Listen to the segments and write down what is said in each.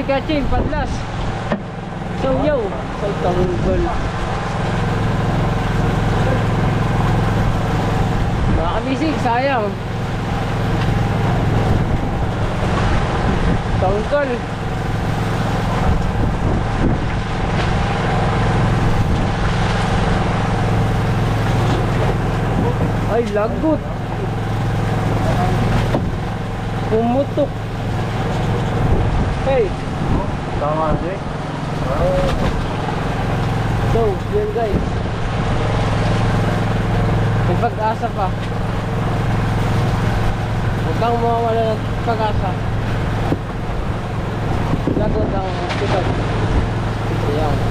si Kaching, Padlas. So yo, sa Tanggol. Nakakabisig, sayang. Tanggol. Ay, lagot. Pumutok. Tama, Jay. Oh. So, yun guys. May pag-asa pa. Huwag kang mawawala ng pag-asa. Lagot ang hospital. Ayan.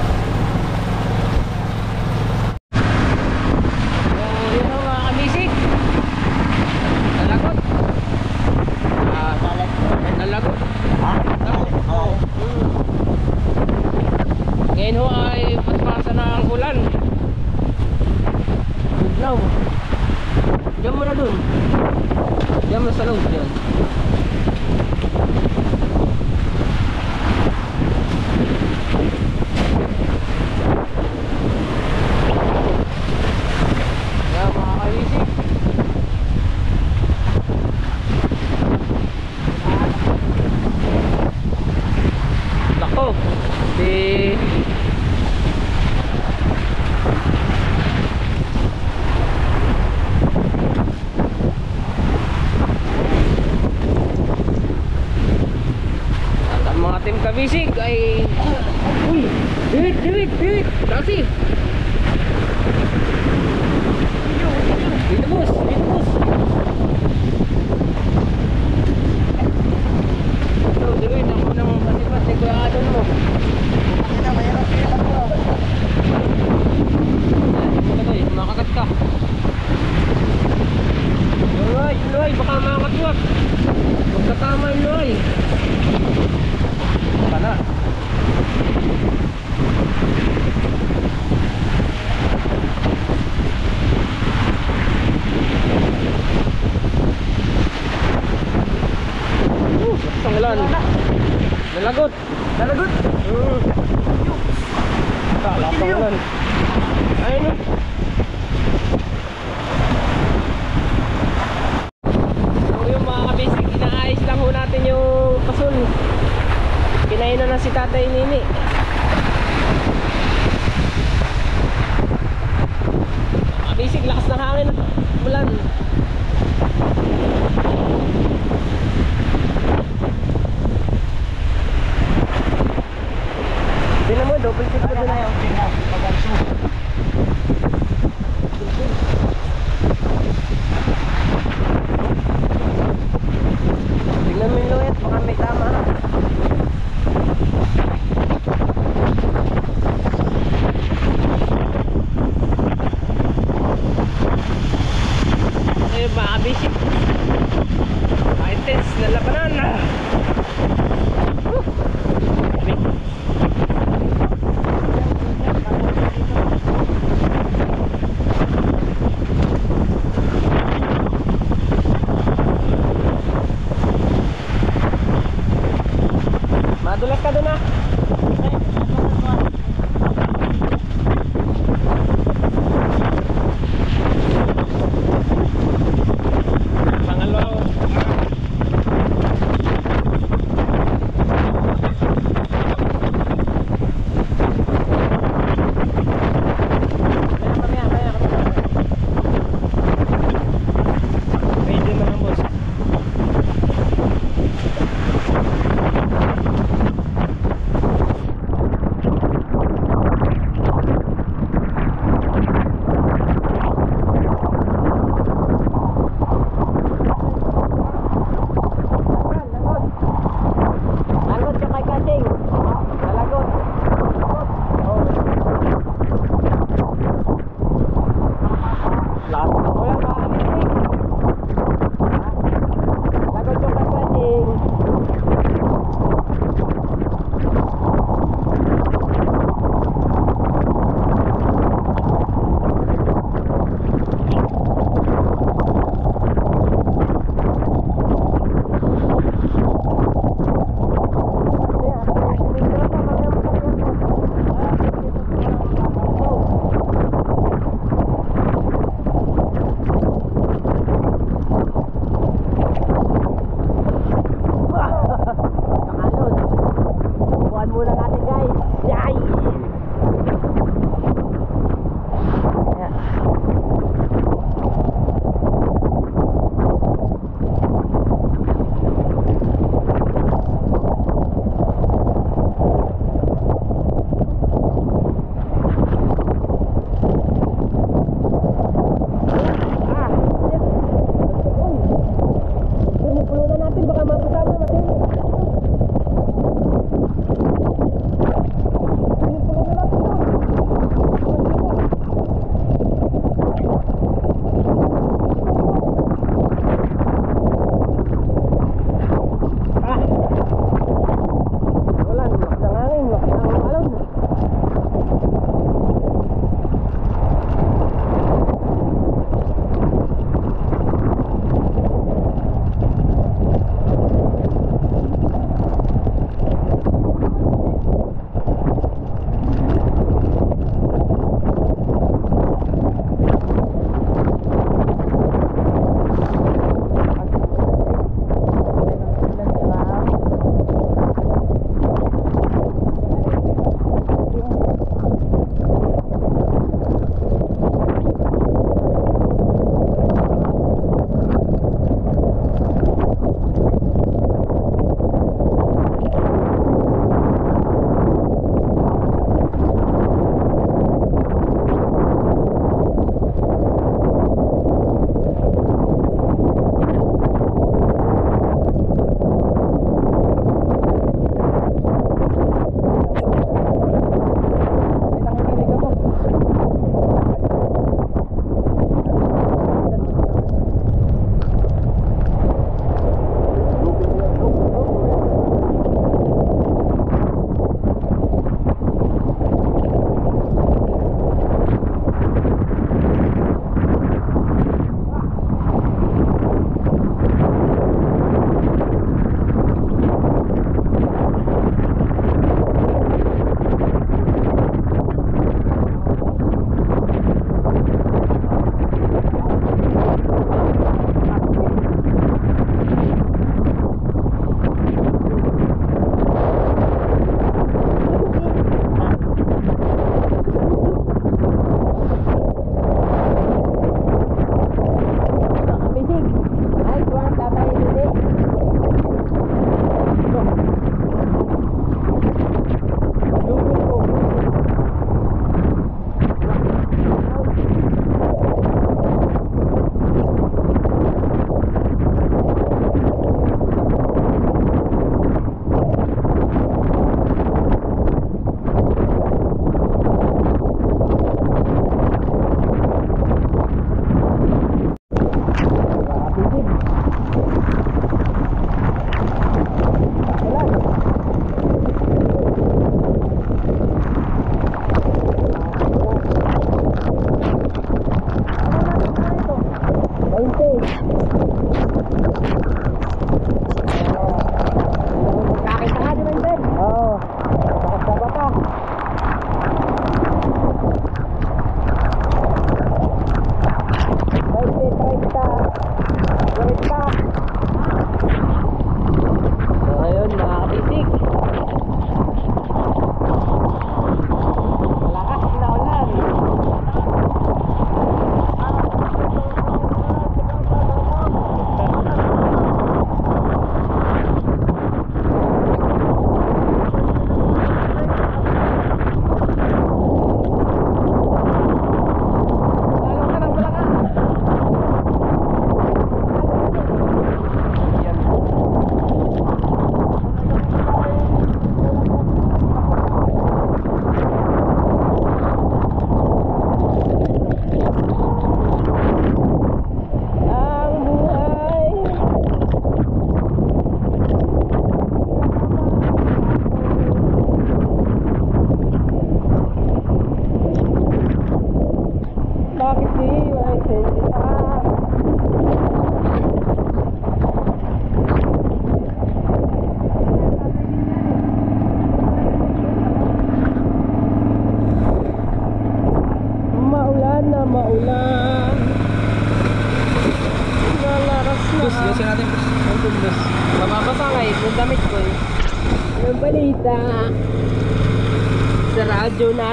ano mo. Pakita, mayroon.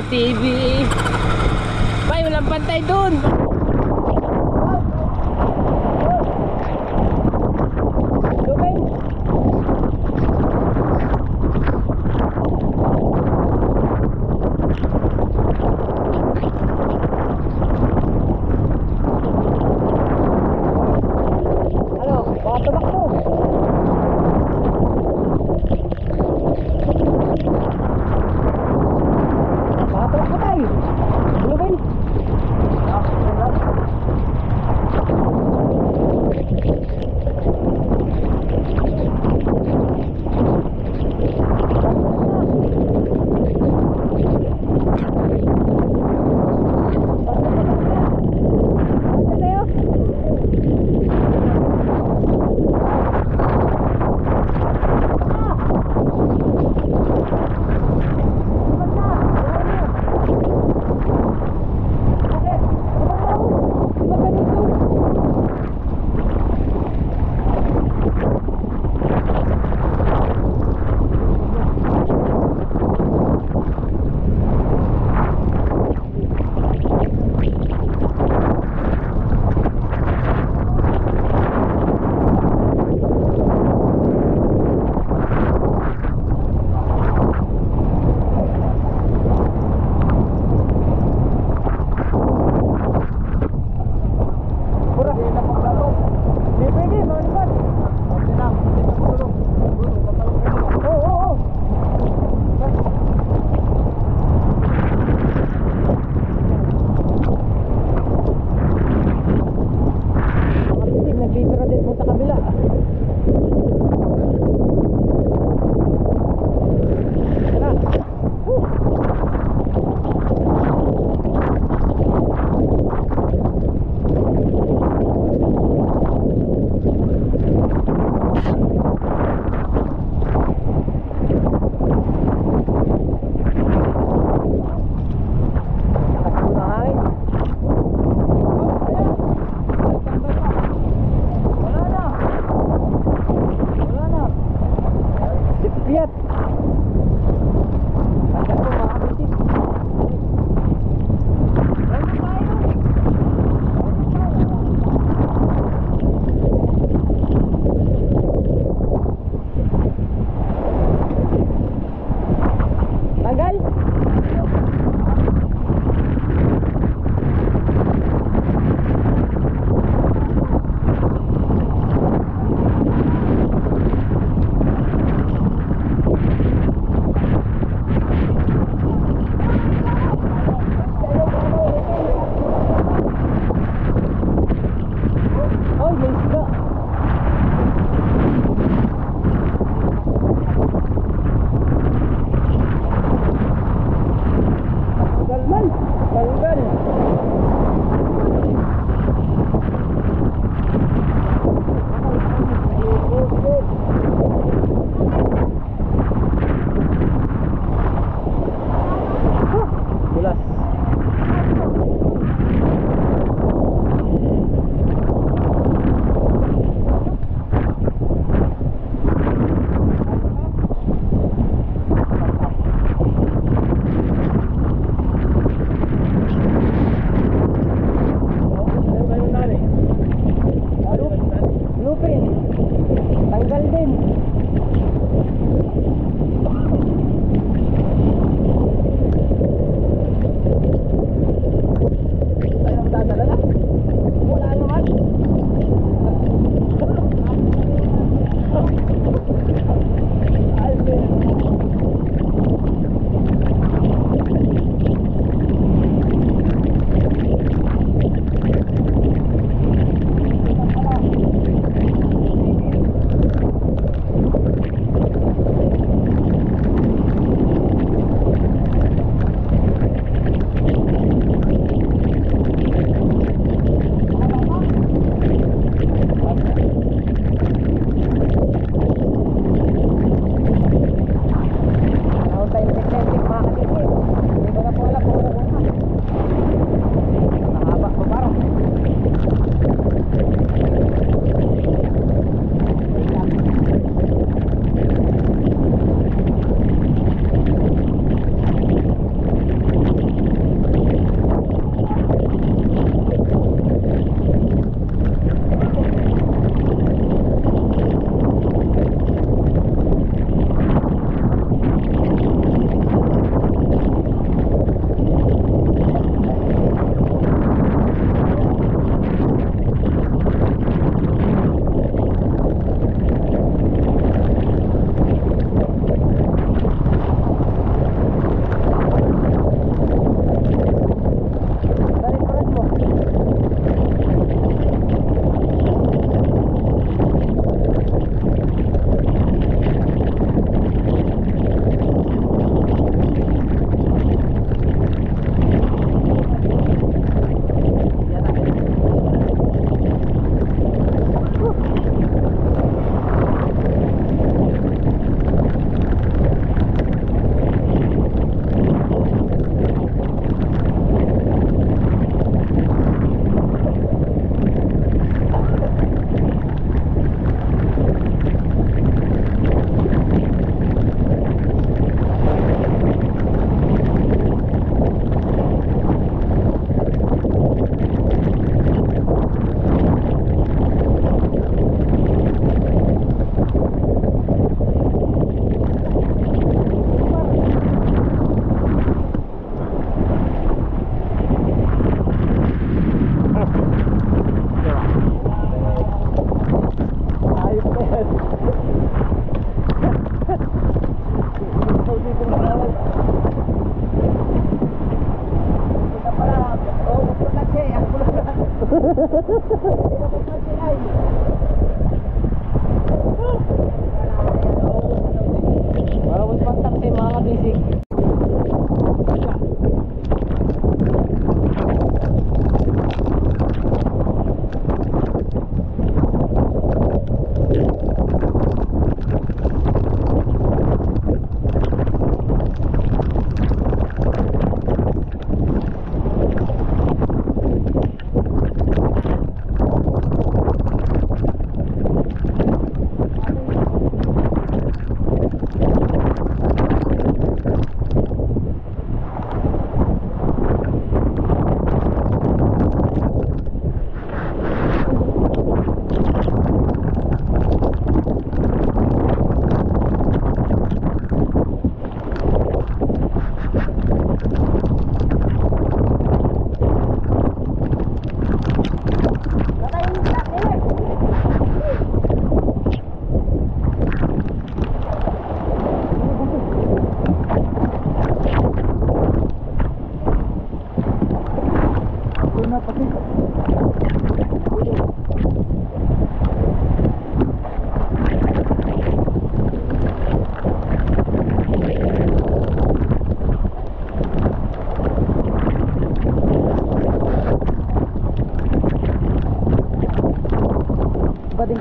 TV.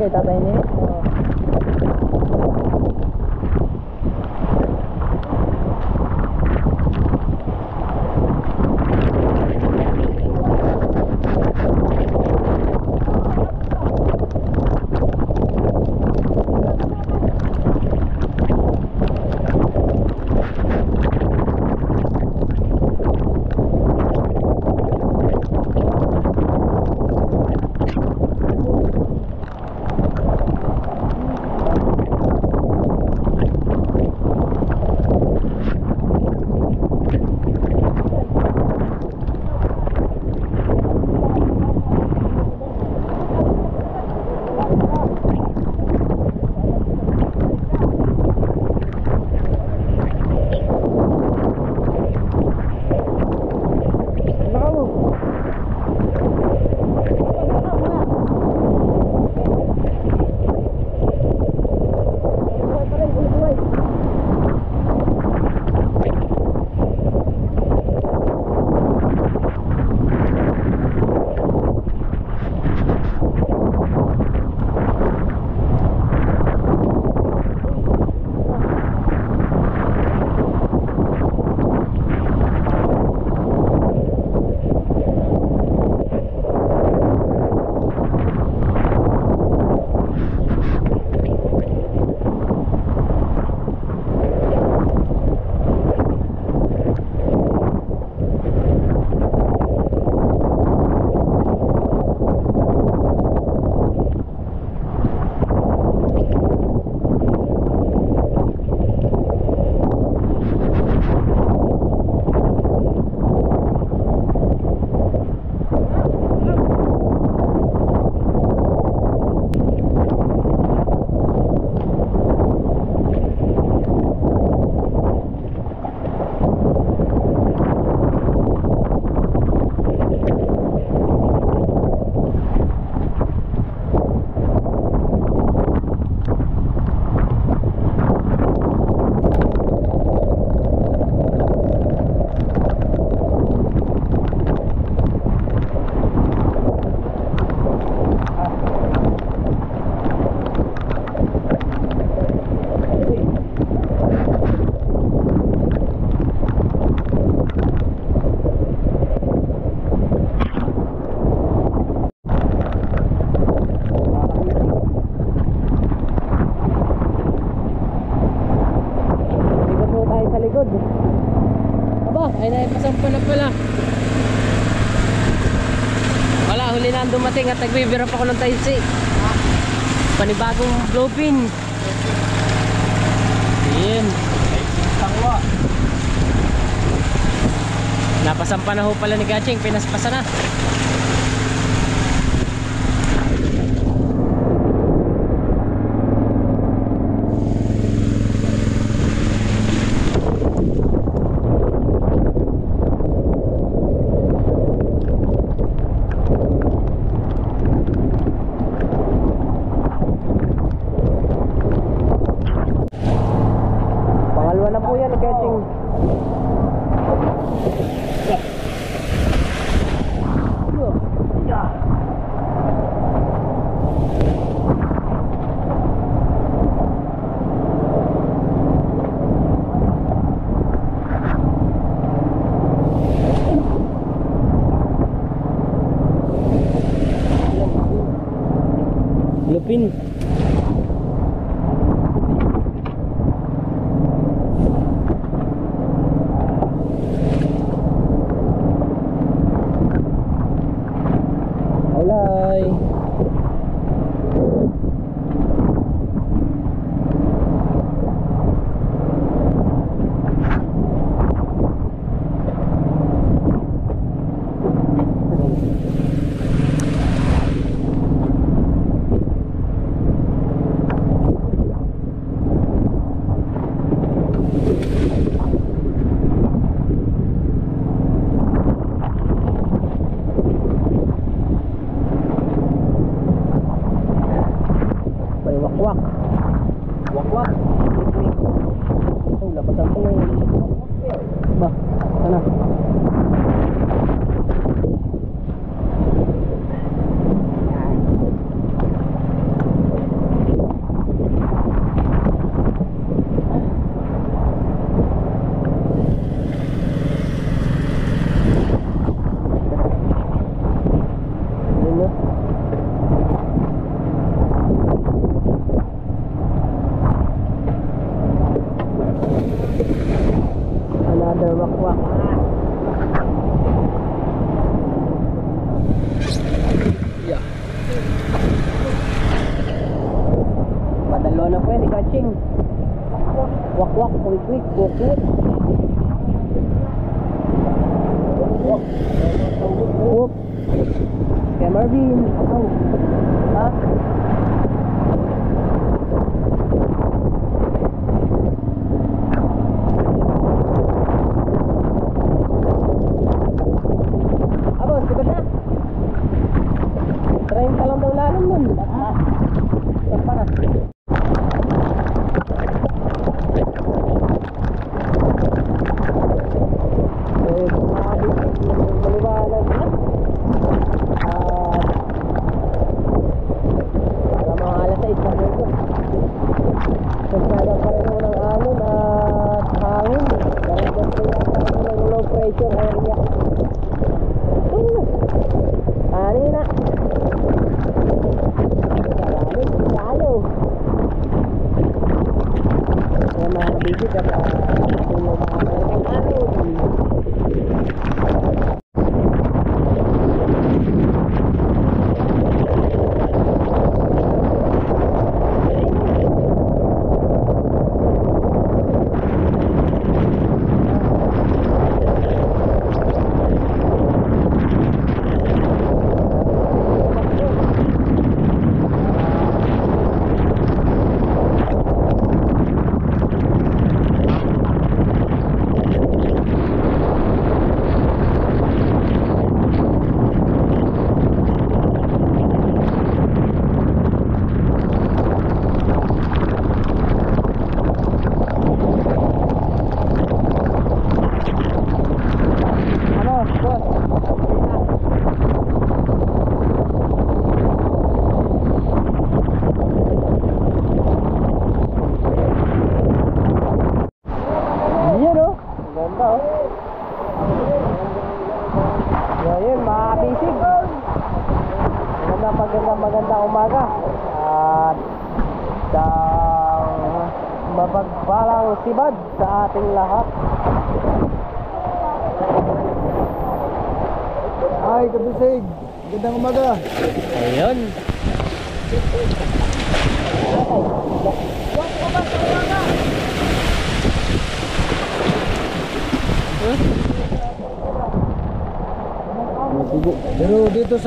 Ba Nagbibirap ako ng type C. Panibagong blowpin. Ayan. Tangwa. Napasampa na ho pala ni Gaching. Pinaspasa na.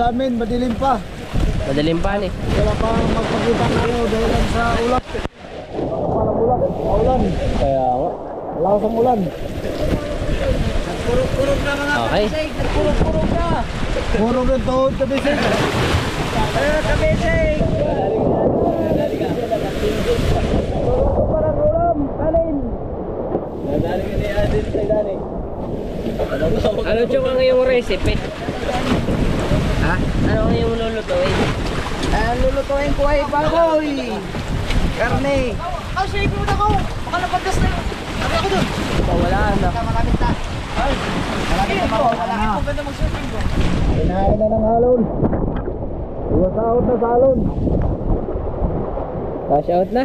Sa amin, madilim pa. Madaling pa ni. Wala pa magpakita ng ano dahil lang sa ulan. Parang ulan. Ulan. Kaya nga. Lakas ang ulan. Okay. Puro rin tuhod kabisig. Eh, kabisig. Parang ulam. Kanin. Ano chong ang iyong recipe? Ha? Ano iyong lulutuin? Ah, lulutuin ko ay baboy. Karne. Oh, shake mo na ako. Baka napagas na yun. Sabi ako dun. Wala na. Maraming ta. Maraming ta wala na. Ang ganda mag-surfing ko. Kinain na ng halon. Iwas out na sa halon. Cash out na.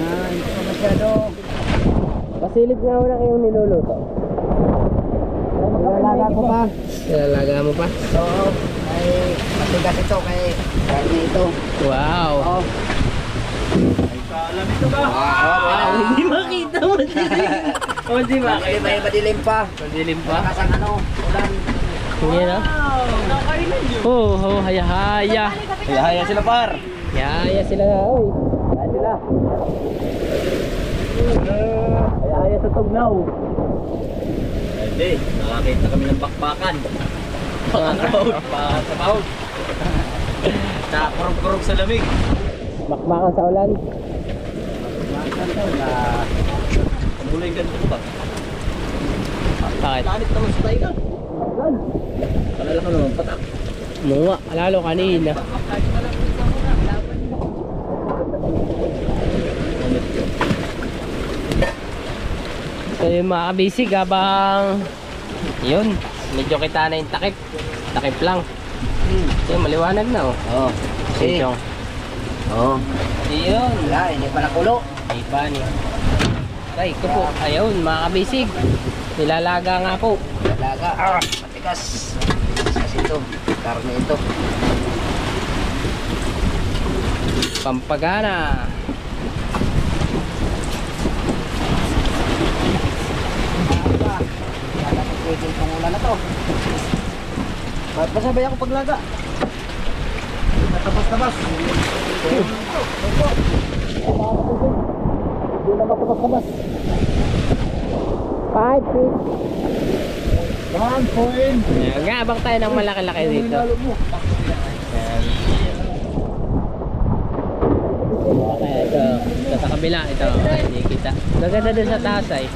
Ah, hindi pa masyado. Pasilip nga wala kayong niluluto. Nilalaga ko pa. Nilalaga mo pa? Oo. Ay, matigas ito kay karne ito. Wow. Oo. Wow, hindi makita mo Oh, hindi May may madilim pa. Madilim pa. Lakas ang ano, ulan. Hindi na. Oh, oh, haya haya. Haya sila par. Haya haya sila. Haya sila. Haya haya sa tugnaw. Hindi, nakakita kami ng bakbakan. Pakakahod, pakakahod. Nakakurog-kurog sa lamig. Makmakan sa ulan. Pamulay ganito ko ba? Bakit? Lanit naman sa tayo Kalala ka naman, patak. Munga, lalo kanina. So yung mga kabisig habang yun, medyo kita na yung takip. Takip lang. Yun, maliwanag na oh. Oo. Sinchong. Oo. Yun. Wala, hindi pa nakulo. Ay pa ni. Ay, ito po. Ayun, mga kabisig. Nilalaga nga po. Dalaga. Ah, matigas. Kasi ito, karne ito. Pampagana. Pwede itong ulan na to. Ba't pasabay ako paglaga? Natabas-tabas. Hindi na matabas-tabas. Five feet. One point. Ayan, Gabang tayo ng malaki-laki dito. Okay, ito. Ito sa kabila. Ito. Hindi kita. Maganda din sa taas ay.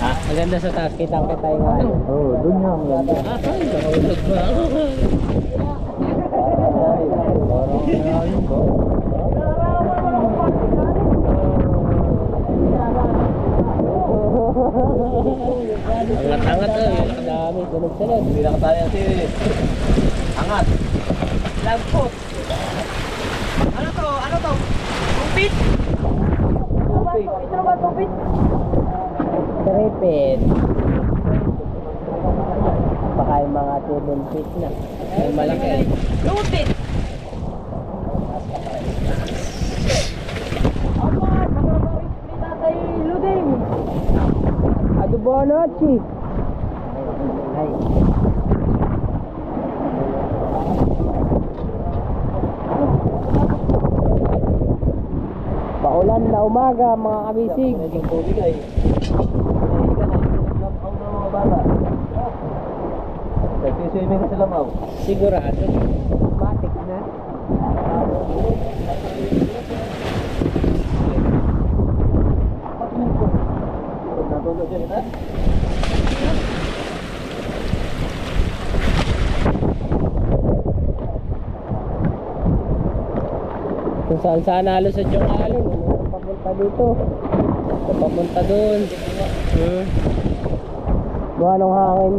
Ha? Maganda sa taas. Kitang kita yung ano. Oo, oh, doon nga. ang ganda. Ah, ay, nakahulog ba? Angat-angat eh. Ang dami. Sunod-sunod. Hindi na kataya si Angat. Lagpot. Ano to? Ano to? Tupit? Ba? Ito ba tupit? Tripid. Baka yung mga 7 feet na. Ay, malaki. Tupit. Apat! Masarap ni Tatay Luding. Adubonochi. Ay. Paulan na umaga mga kabisig. Naging tubig ay. Nahihika na. Lamaw ng mga bata. Nagsiswimming sa lamaw. Sigurado. Matik na. Natulog siya na. Kung saan saan halos sa yung alon. Dito. Papunta doon. Hmm. Buha ng hangin.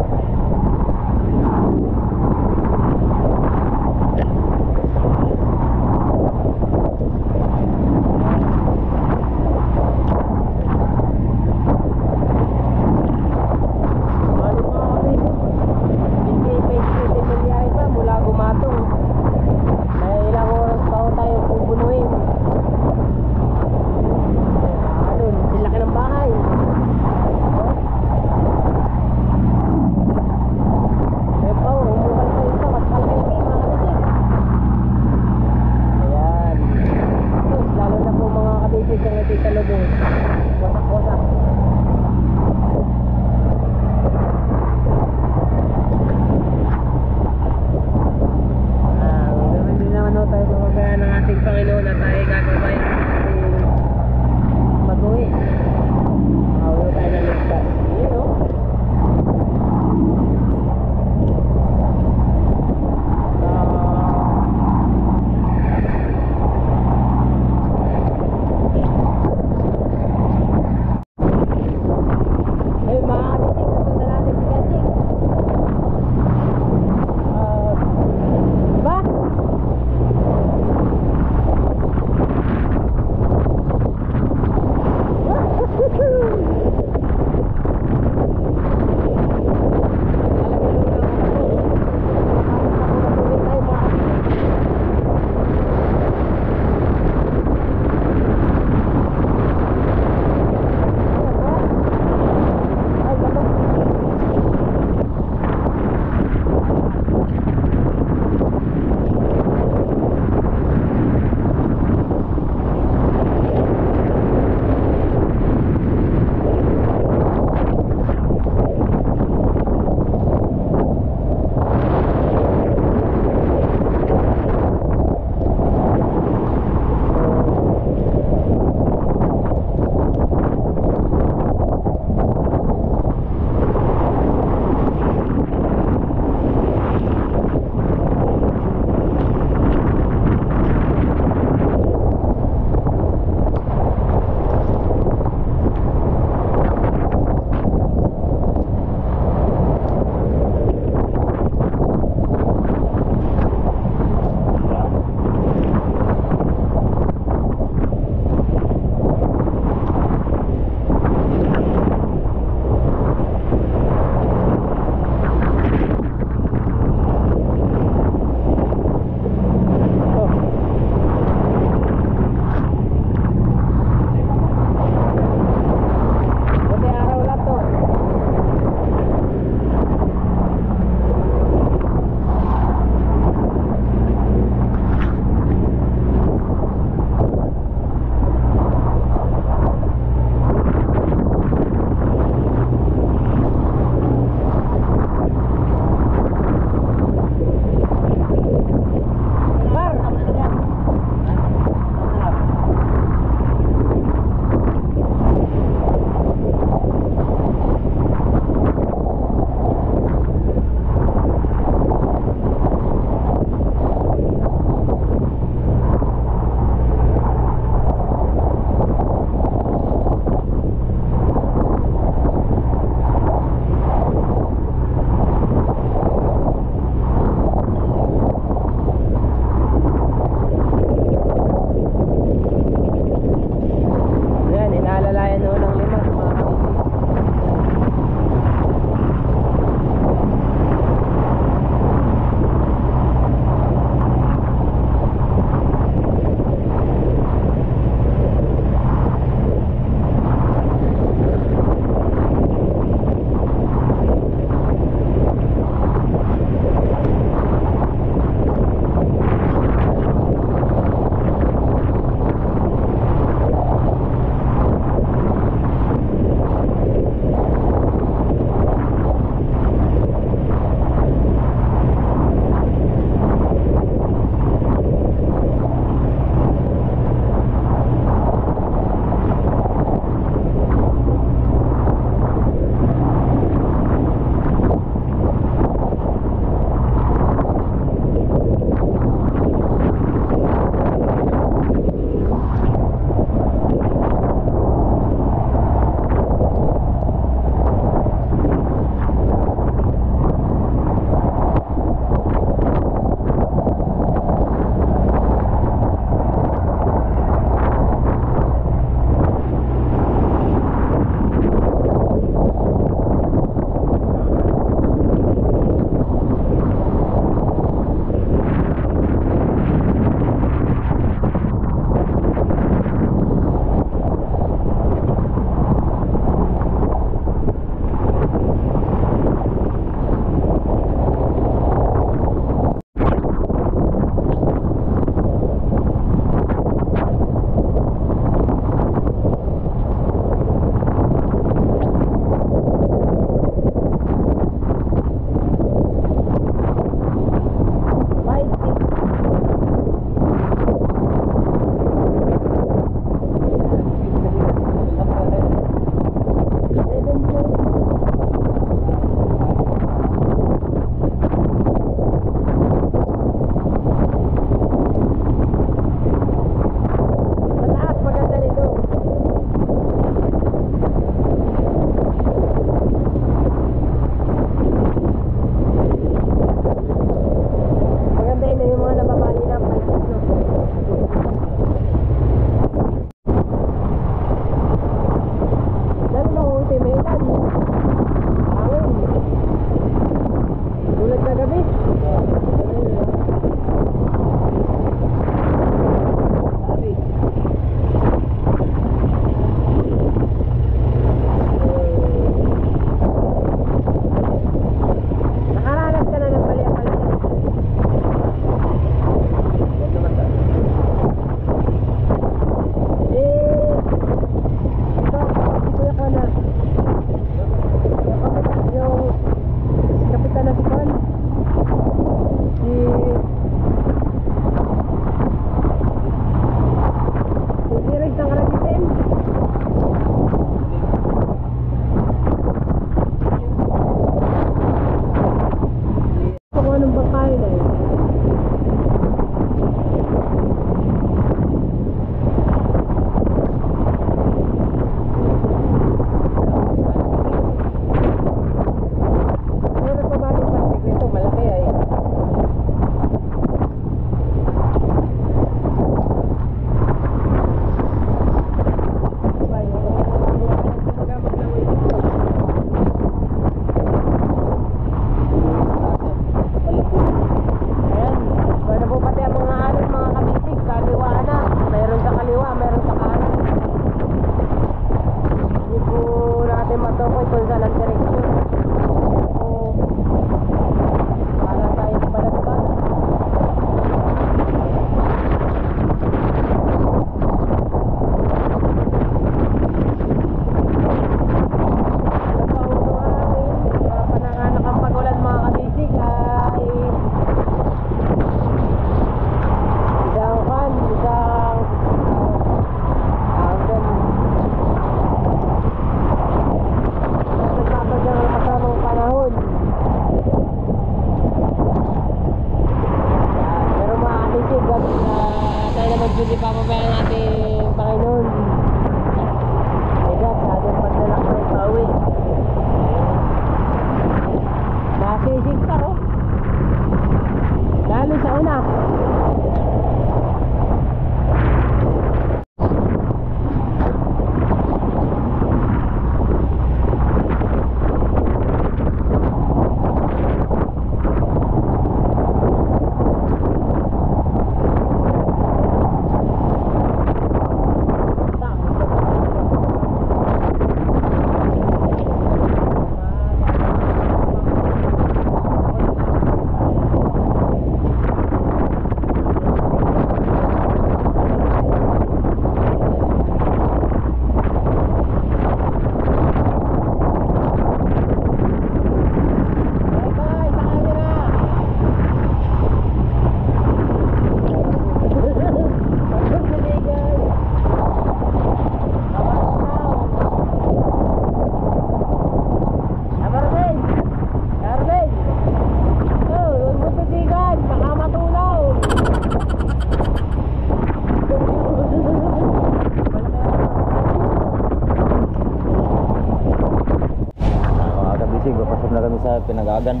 dagan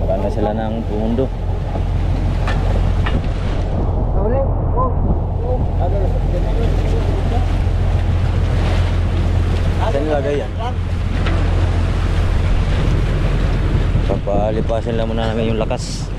marami sila ng pumundo. Saan nilagay yan? papalipasin lang muna namin yung lakas.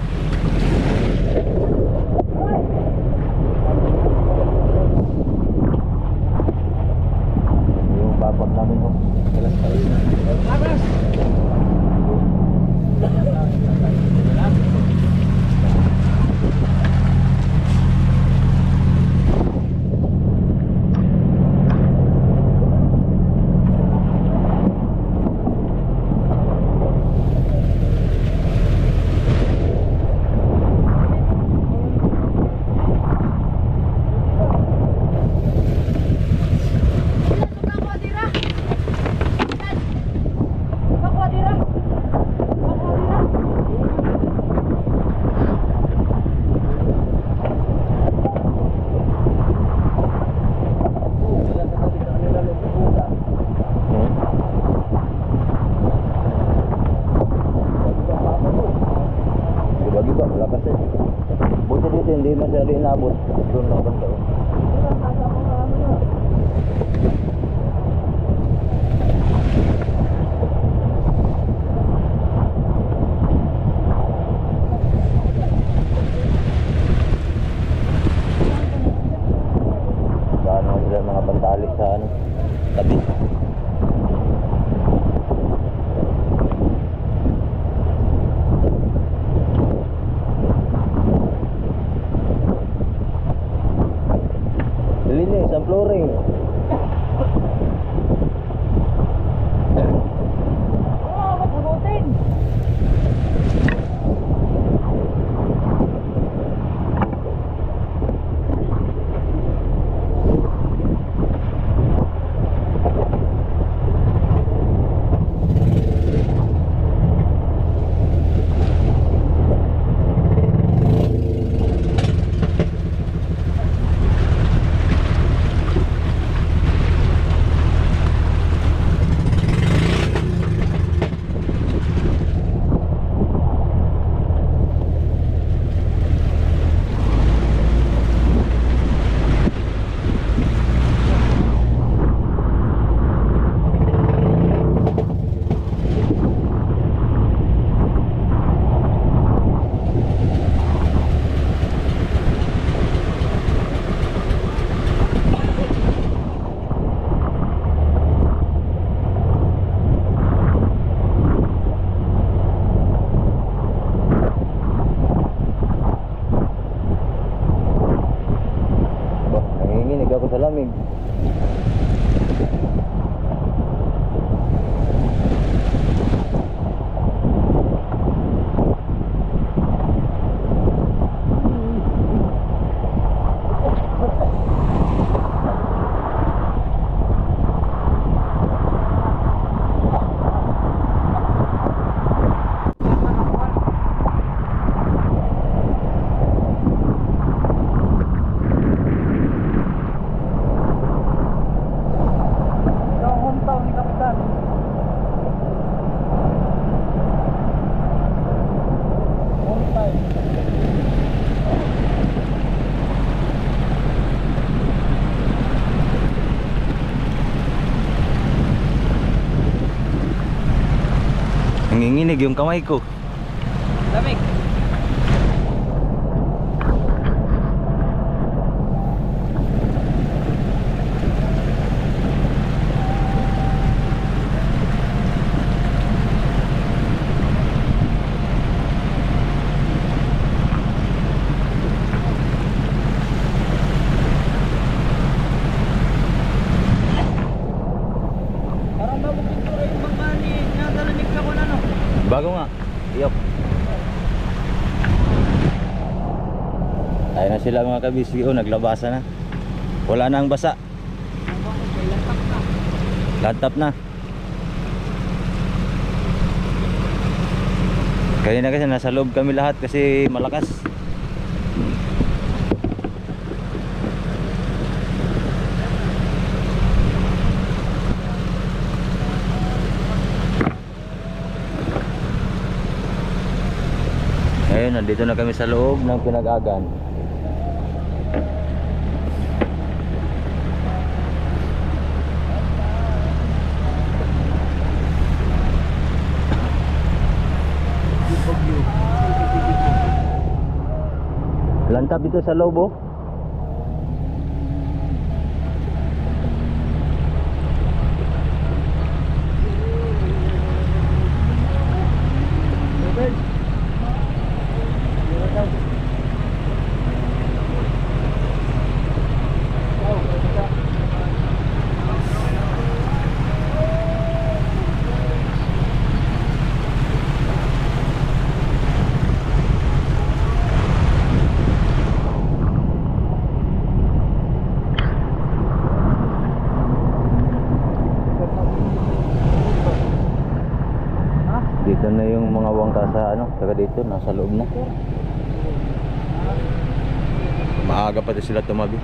Nanginginig yung kamay ko. Lamig. Parang bago pintura yung mga ni nadalamig ka ko na no. Bago nga. Iyok. Tayo na sila kabisyo, naglabasa na. Wala na ang basa. Lantap na. Kaya na kasi nasa loob kami lahat kasi malakas. Ngayon, nandito na kami sa loob ng pinag-agan. Lantap dito sa loob oh. Dito na yung mga wangka sa dito, nasa loob na. Maaga pa din sila tumabi.